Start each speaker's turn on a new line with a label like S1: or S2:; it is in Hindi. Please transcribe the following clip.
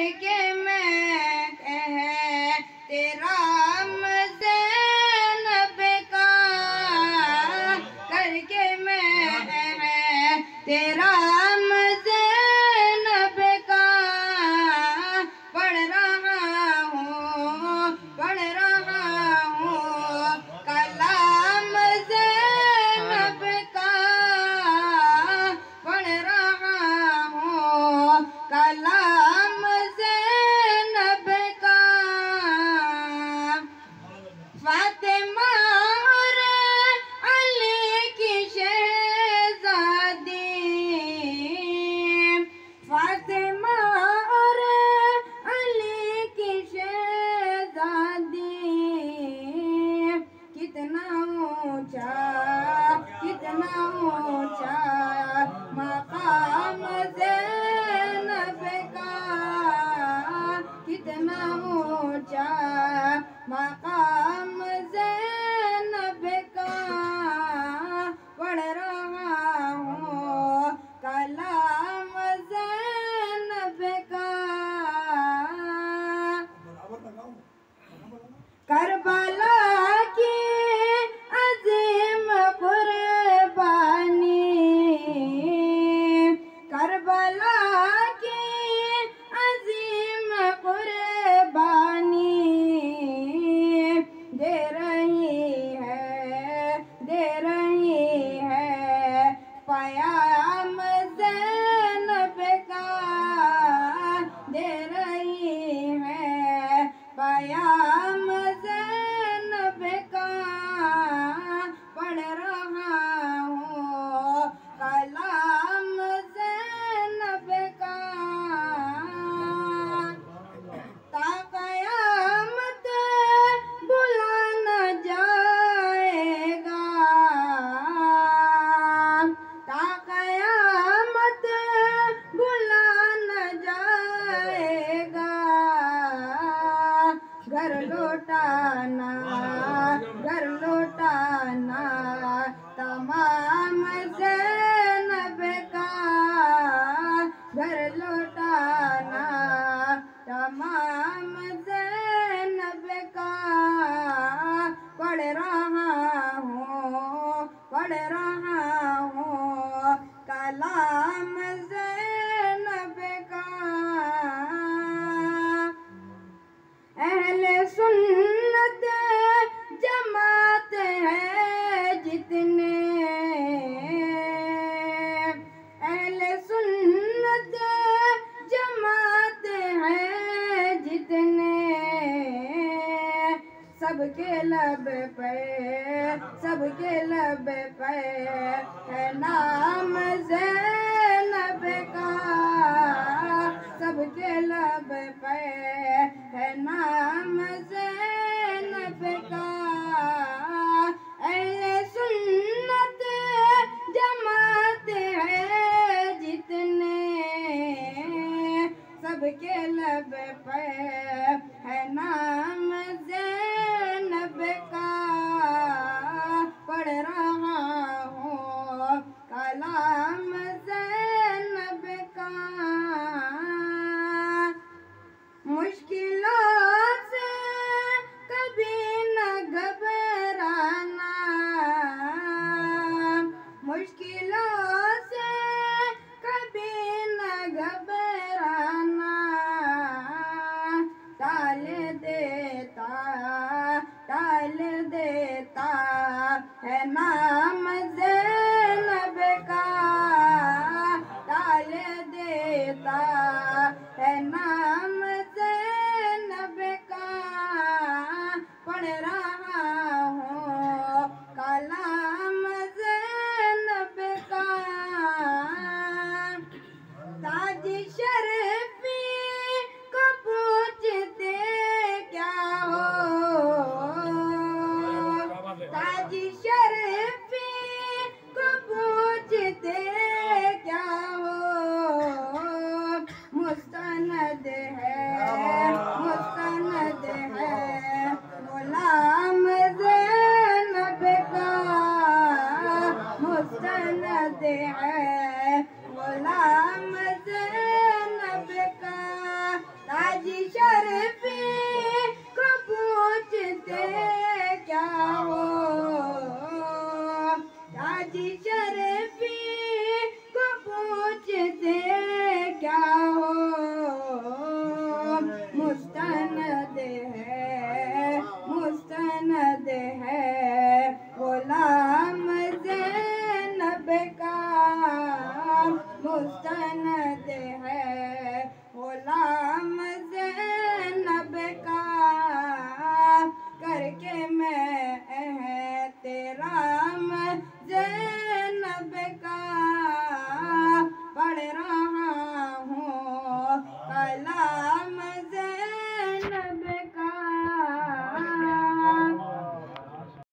S1: करके मैं कह तेरा मजनब बेकार करके मैं तेरा मज़े सबके लब पे, सबके लब पे है नाम जैनब का। सबके लब पे है नाम जैनब का। ऐ सुन्नत जमात है जितने, सबके लब पे salam Bye. Adi Share.